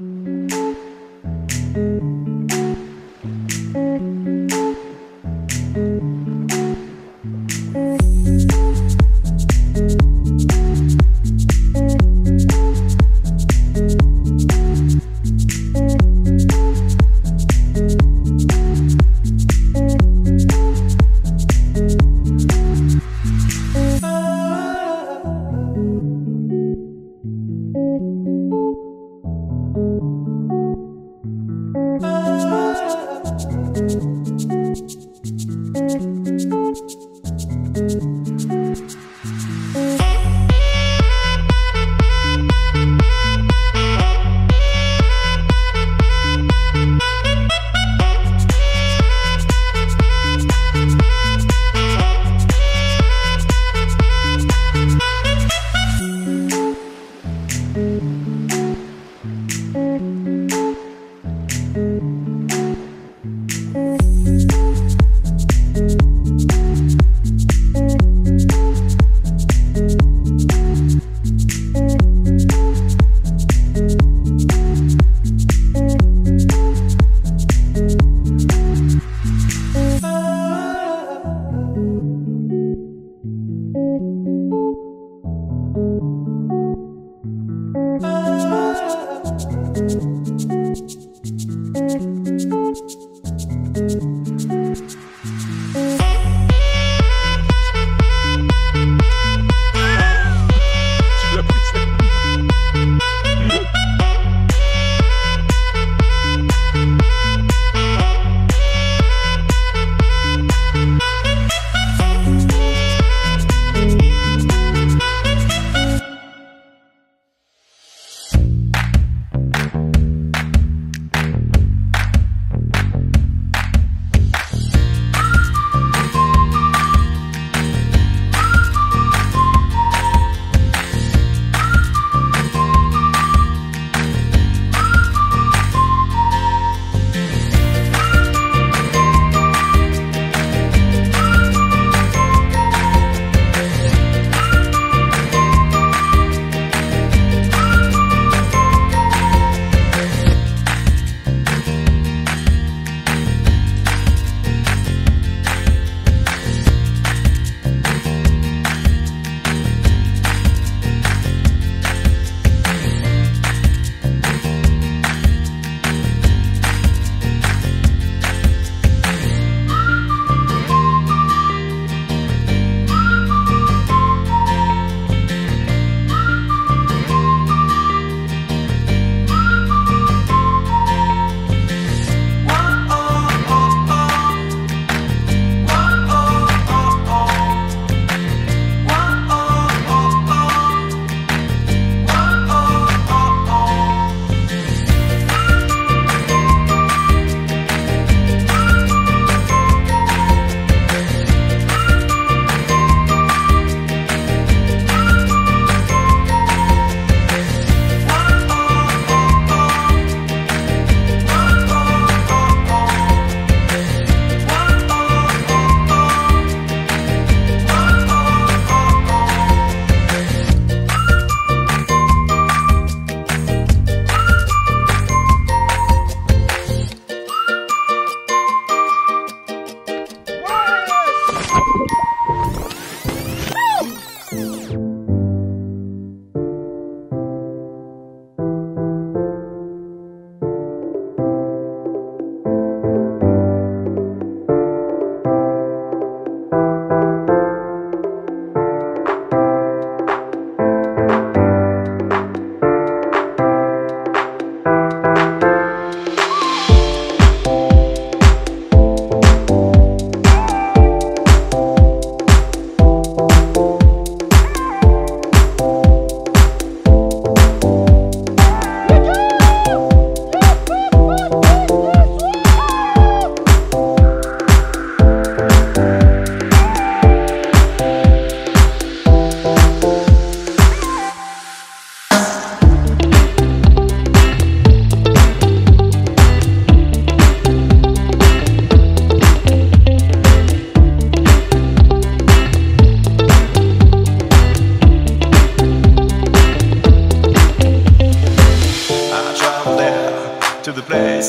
Thank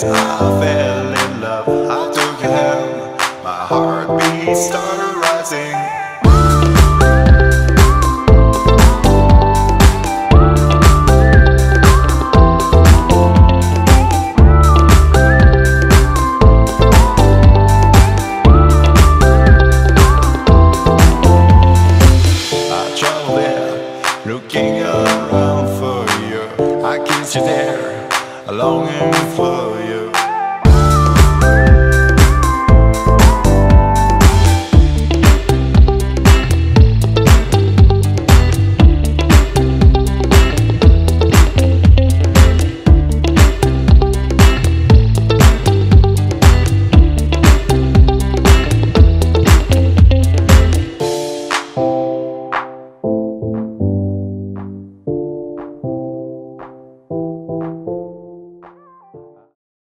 I fell in love. I took home, my heartbeat started rising. Looking around for you. I you there, longing for you.